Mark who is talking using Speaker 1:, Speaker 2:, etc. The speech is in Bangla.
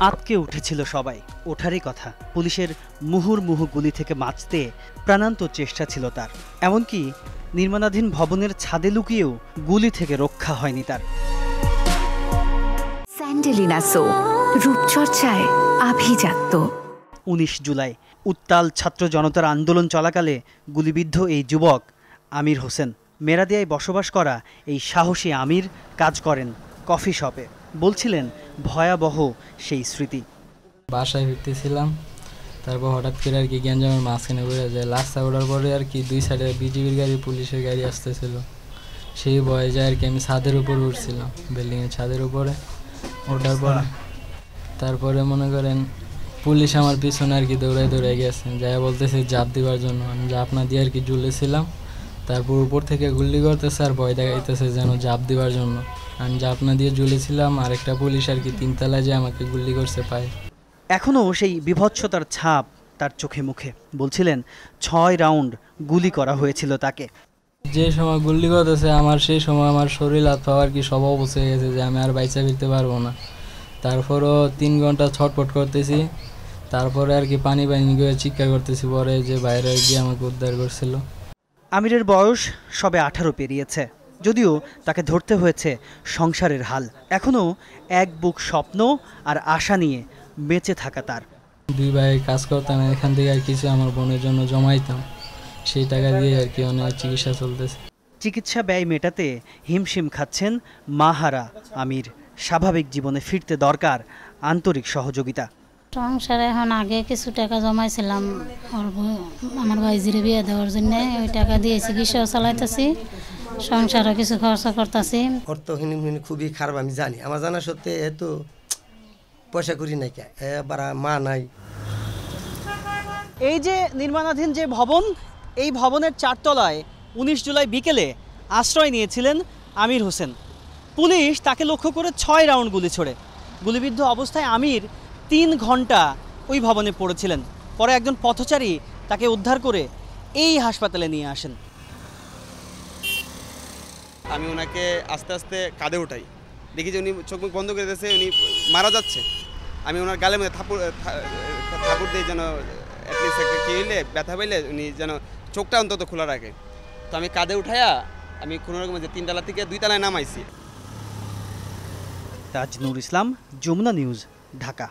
Speaker 1: আতকে উঠেছিল সবাই। ওঠারই কথা। পুলিশের মুহুর্মুহু গুলি থেকে বাঁচতে প্রাণান্ত চেষ্টা ছিল তার। এমনকি নির্মাণাধীন ভবনের ছাদে লুকিয়েও গুলি থেকে রক্ষা হয়নি তার।
Speaker 2: স্যান্ডেলিনা সো রূপচর্চায় আভিজাত্য।
Speaker 1: উনিশ জুলাই উত্তাল ছাত্র জনতার আন্দোলন চলাকালে গুলিবিদ্ধ এই যুবক আমির হোসেন। মেরাদিয়ায় বসবাস করা এই সাহসী আমির কাজ করেন কফি শপে। বলছিলেন, ভয়াবহ সেই স্মৃতি।
Speaker 3: বাসায় ফিরতেছিলাম, তারপর হঠাৎ করে আর কি গ্যাঞ্জামের মাঝখানে বেড়ে যায় রাস্তা ওঠার পরে আর কি দুই সাইডে বিজিবির গাড়ি, পুলিশের গাড়ি আসতেছিল। সেই ভয়ে যায় আর কি আমি ছাদের উপর উঠছিলাম, বিল্ডিংয়ের ছাদের উপরে। ওঠার পরে, তারপরে মনে করেন পুলিশ আমার পিছনে আর কি দৌড়াই দৌড়াই গেছে। যাই বলতেছে, জাপ দেওয়ার জন্য। আমি জাপ না দিয়ে আর কি ঝুলেছিলাম। তারপর উপর থেকে গুল্লি করতেছে আর ভয় দেখাইতেছে যেন জাপ দেওয়ার জন্য। আমি জাপ না দিয়ে ঝুলেছিলাম আর একটা পুলিশ আর কি তিনতলায় যে আমাকে গুলি করছে পায়।
Speaker 1: এখনও সেই বিভৎসতার ছাপ তার চোখে মুখে। বলছিলেন ছয় রাউন্ড গুলি করা হয়েছিল তাকে।
Speaker 3: যে সময় গুল্লি করতেছে আমার সেই সময় আমার শরীর হাত আর কি সব অবস্থা গেছে যে আমি আর বাইচা ফিরতে পারব না। তারপরও তিন ঘণ্টা ছটপট করতেছি তারপরে আর কি পানি পানি করে চিৎকার করতেছি পরে যে বাইরে গিয়ে আমাকে উদ্ধার করছিল।
Speaker 1: আমিরের বয়স সবে আঠারো পেরিয়েছে। যদিও তাকে ধরতে হয়েছে সংসারের হাল। এখনও এক বুক স্বপ্ন আর আশা নিয়ে বেঁচে থাকা তার।
Speaker 3: দুই ভাই কাজ করতাম এখান থেকে আর কিছু আমার বোনের জন্য জমাইতাম। সেই টাকা দিয়ে আর কি অনেক চিকিৎসা চলতেছে।
Speaker 1: চিকিৎসা ব্যয় মেটাতে হিমশিম খাচ্ছেন মাহারা আমির। স্বাভাবিক জীবনে ফিরতে দরকার আন্তরিক সহযোগিতা।
Speaker 4: সংসারে এখন আগে কিছু টাকা জমাইছিলাম। আমার ভাইজিরে বিয়ে দেওয়ার জন্য ওই টাকা দিয়ে চিকিৎসাও চালাইতেছি। সংসারও কিছু খরচা করতেছি।
Speaker 5: অর্থহীন হীন খুবই খারাপ আমি জানি। আমার জানা সত্ত্বে এত পয়সা করি নাই কে এবার মা নাই।
Speaker 1: এই যে নির্মাণাধীন যে ভবন এই ভবনের চারতলায় উনিশ জুলাই বিকেলে আশ্রয় নিয়েছিলেন আমির হোসেন। পুলিশ তাকে লক্ষ্য করে ছয় রাউন্ড গুলি ছোড়ে। গুলিবিদ্ধ অবস্থায় আমির তিন ঘণ্টা ওই ভবনে পড়েছিলেন। পরে একজন পথচারী তাকে উদ্ধার করে এই হাসপাতালে নিয়ে আসেন।
Speaker 6: আমি ওনাকে আস্তে আস্তে কাঁধে উঠাই। দেখি যে উনি চোখ মুখ বন্ধ করে দিয়েছে উনি মারা যাচ্ছে। আমি ওনার গালের মধ্যে থাপুর থাপুর দিয়ে যেন অ্যাটলিস্ট একটা কি হইলে, ব্যথা পাইলে উনি যেন চোখটা অন্তত খোলা রাখে। তো আমি কাঁধে উঠাইয়া আমি কোনো রকম যে তিনতলা থেকে দুই তলায় নামাইছি।
Speaker 1: তাজনুর ইসলাম, যমুনা নিউজ, ঢাকা।